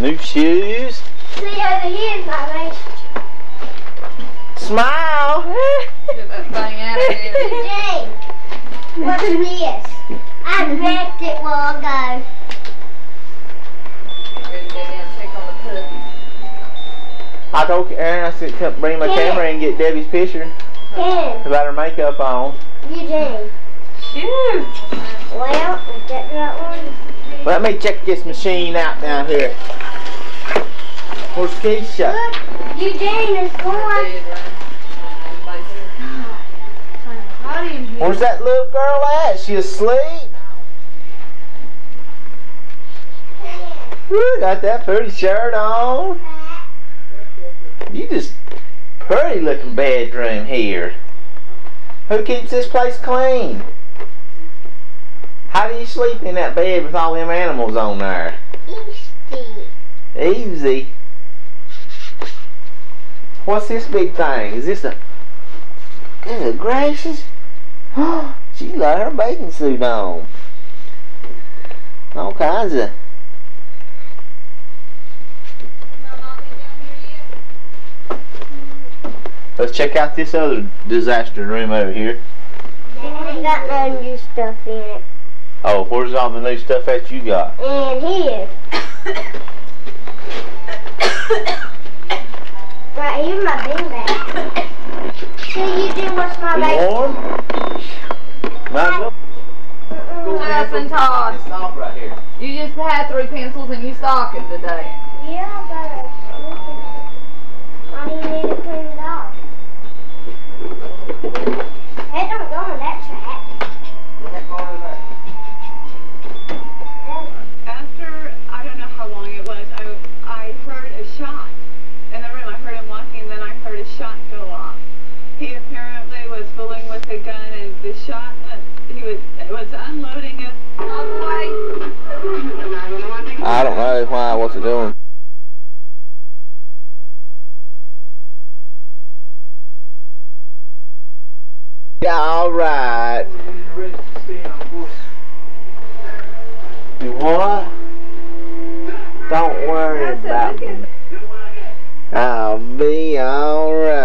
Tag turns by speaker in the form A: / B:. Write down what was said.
A: New shoes.
B: See over here is my race.
A: Smile.
C: Get that thing out of here.
B: Jane, what's this? I wrecked it while ago.
C: Ready to go down and check on the puppy.
A: I told Aaron I said come bring my
B: Yeah.
A: camera and get Debbie's picture.
B: Ken,
A: About her makeup on.
B: You Eugene.
C: Shoot.
B: Well, is that the right one?
A: Let me check this machine out down here. Where's Keisha?
B: Look, Eugene is going.
C: Dead, right? Howdy in here.
A: Where's that little girl at? She asleep? Woo, got that pretty shirt on. You just pretty looking bedroom here. Who keeps this place clean? How do you sleep in that bed with all them animals on there?
B: Easty.
A: Easy. What's this big thing? Is this a... Good gracious. she got her bathing suit on. All kinds of... Let's check out this other disaster room over here.
B: It ain't got no new stuff in it.
A: Oh, where's all the new stuff that you got?
B: And here. Right here's my beanbag. See, Eugene, what's my
A: You
B: bag?
A: warm? Might as well go
C: Shut up and Todd.
A: Right.
C: You just had three pencils in your stocking today.
B: Yeah, but I was looking at it. I didn't need to clean it off. It don't go in that track.
D: after I don't know how long it was, I, I heard a shot in the room. I heard him walking, and then I heard a shot go off. He apparently was fooling with a gun, and the shot he was was unloading it.
C: All the way.
A: I don't know why, what's it doing? Yeah, all right. You what? Don't worry about it. I'll be all right.